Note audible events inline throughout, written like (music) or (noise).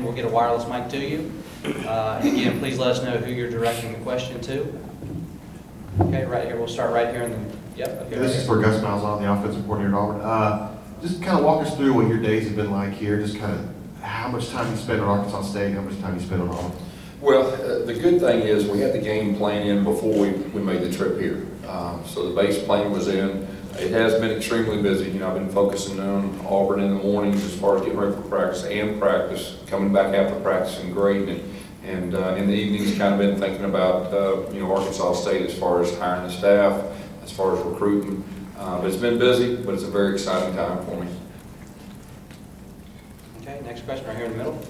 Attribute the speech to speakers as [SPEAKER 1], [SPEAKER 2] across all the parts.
[SPEAKER 1] in, we'll get a wireless mic to you. Uh, And again, please let us know who you're directing the question to. Okay, right here, we'll start right here in the, yep. okay, right
[SPEAKER 2] This is for Gus Malzahn, the offensive coordinator at Auburn. Uh, Just kind of walk us through what your days have been like here, just kind of how much time you spend at Arkansas State, how much time you spend on Auburn.
[SPEAKER 3] Well, uh, the good thing is, we had the game plan in before we, we made the trip here. Um, So the base plan was in. It has been extremely busy, you know, I've been focusing on Auburn in the mornings as far as getting ready for practice and practice, coming back after practice and grading. And uh, in the evenings, kind of been thinking about, uh, you know, Arkansas State as far as hiring the staff, as far as recruiting. Uh, But it's been busy, but it's a very exciting time for me.
[SPEAKER 1] Okay, next question, right here in the middle.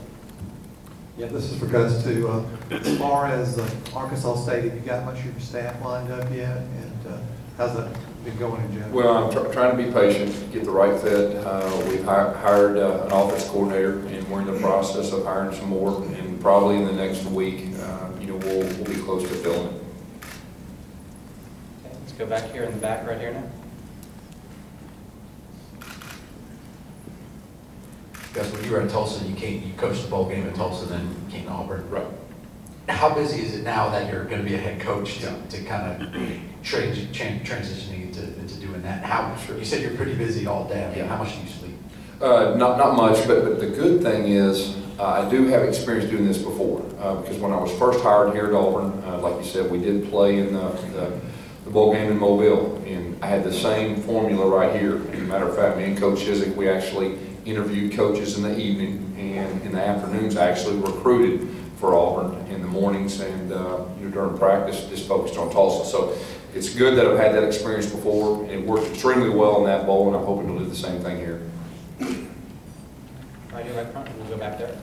[SPEAKER 4] Yeah, this is for Gus too. Uh, As far as uh, Arkansas State, have you got much of your staff lined up yet? And uh, how's that been going in general?
[SPEAKER 3] Well, I'm tr- trying to be patient, get the right fit. Uh, We've hi- hired uh, an office coordinator, and we're in the process of hiring some more, and probably in the next week, uh, you know, we'll, we'll be close to filling.
[SPEAKER 1] Okay, let's go back here in the back, right here now.
[SPEAKER 5] Gus, when you were at Tulsa, you came, you coached the bowl game at Tulsa, then came to Auburn.
[SPEAKER 3] Right.
[SPEAKER 5] How busy is it now that you're going to be a head coach to,
[SPEAKER 3] Yeah.
[SPEAKER 5] to kind of transi- tran- transitioning into, into doing that? How,
[SPEAKER 3] Sure.
[SPEAKER 5] you said you're pretty busy all day. I mean,
[SPEAKER 3] Yeah.
[SPEAKER 5] how much do you sleep?
[SPEAKER 3] Uh, Not, not much, but, but the good thing is, uh, I do have experience doing this before. uh, Because when I was first hired here at Auburn, uh, like you said, we did play in the, the- the bowl game in Mobile. And I had the same formula right here. As a matter of fact, me and Coach Chizik, we actually interviewed coaches in the evening. And in the afternoons, I actually recruited for Auburn in the mornings and, uh, you know, during practice, just focused on Tulsa. So it's good that I've had that experience before. and It worked extremely well in that bowl, and I'm hoping to do the same thing here.
[SPEAKER 1] Right here, right front, we'll go back there.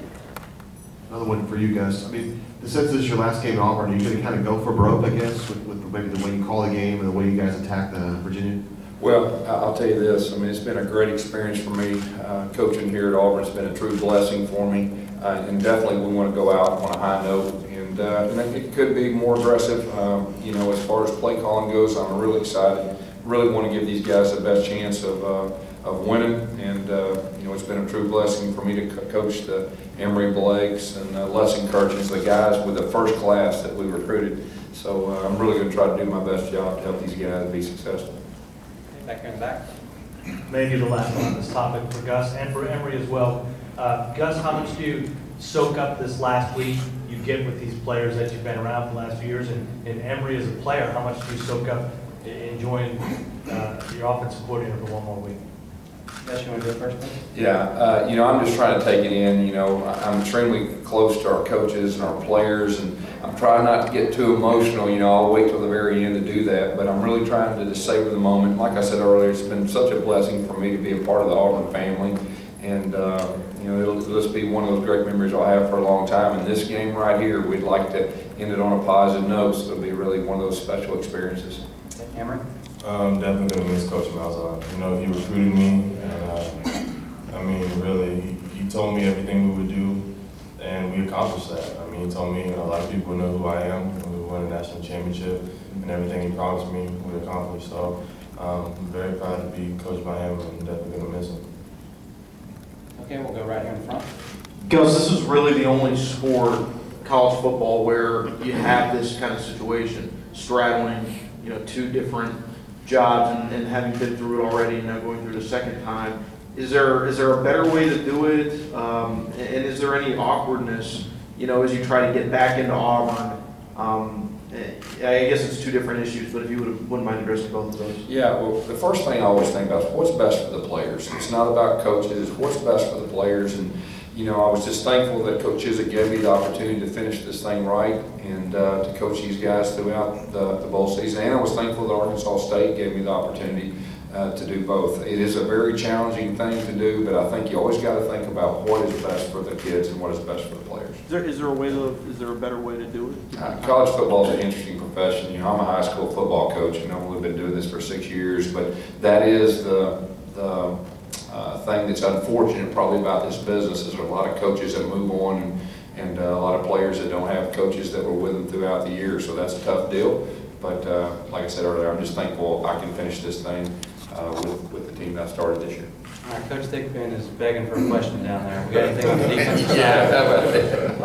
[SPEAKER 2] Another one for you guys. I mean, since this is your last game at Auburn, are you going to kind of go for broke, I guess, with, with maybe the way you call the game and the way you guys attack the Virginia?
[SPEAKER 3] Well, I'll tell you this, I mean, it's been a great experience for me, uh, coaching here at Auburn, it's been a true blessing for me, uh, and definitely we want to go out on a high note, and, uh, and it could be more aggressive, um, you know, as far as play calling goes, I'm really excited, really want to give these guys the best chance of, uh, of winning, and, uh, you know, it's been a true blessing for me to co- coach the Emory Blakes and uh, Lutzenkirchens, the guys with the first class that we recruited, so uh, I'm really going to try to do my best job to help these guys be successful.
[SPEAKER 6] Maybe the last one on this topic for Gus and for Emory as well. Uh, Gus, how much do you soak up this last week you get with these players that you've been around for the last few years? And and Emory as a player, how much do you soak up enjoying uh, your offensive coordinator for one more week?
[SPEAKER 1] Gus, you want to go first, please?
[SPEAKER 3] Yeah, uh, you know, I'm just trying to take it in, you know, I'm extremely close to our coaches and our players, and I'm trying not to get too emotional, you know, I'll wait till the very end to do that, but I'm really trying to just savor the moment. Like I said earlier, it's been such a blessing for me to be a part of the Auburn family, and, uh, you know, it'll just be one of those great memories I'll have for a long time. And this game right here, we'd like to end it on a positive note, so it'll be really one of those special experiences.
[SPEAKER 1] Cameron?
[SPEAKER 7] Um, definitely gonna miss Coach Malzahn. You know, he recruited me, and uh, I mean, really, he, he told me everything we would do, and we accomplished that. I mean, he told me a lot of people know who I am, and we won a national championship, and everything he promised me we accomplished. So um, I'm very proud to be coached by him, and definitely gonna miss him.
[SPEAKER 1] Okay, we'll go right here in front.
[SPEAKER 8] Gus, this is really the only sport, college football, where you have this kind of situation, straddling, you know, two different jobs and, and having been through it already and now going through the second time. Is there, is there a better way to do it? Um, and and is there any awkwardness, you know, as you try to get back into Auburn? Um, eh, I guess it's two different issues, but if you would, wouldn't mind addressing both of those.
[SPEAKER 3] Yeah, well, the first thing I always think about is what's best for the players. It's not about coaches, it's what's best for the players. And, you know, I was just thankful that Coach Chizik gave me the opportunity to finish this thing right and uh, to coach these guys throughout the, the bowl season. And I was thankful that Arkansas State gave me the opportunity uh, to do both. It is a very challenging thing to do, but I think you always got to think about what is best for the kids and what is best for the players.
[SPEAKER 8] Is there, is there a way to, is there a better way to do it?
[SPEAKER 3] Uh, College football is an interesting profession. You know, I'm a high school football coach, and I've only been doing this for six years, but that is the, the uh, thing that's unfortunate probably about this business is there are a lot of coaches that move on and, and uh, a lot of players that don't have coaches that were with them throughout the year, so that's a tough deal. But uh, like I said earlier, I'm just thankful I can finish this thing uh, with, with the team that I started this year.
[SPEAKER 1] All right, Coach Thigpen is begging for a question down there. We got anything (laughs) on the defensive side?
[SPEAKER 3] Yeah,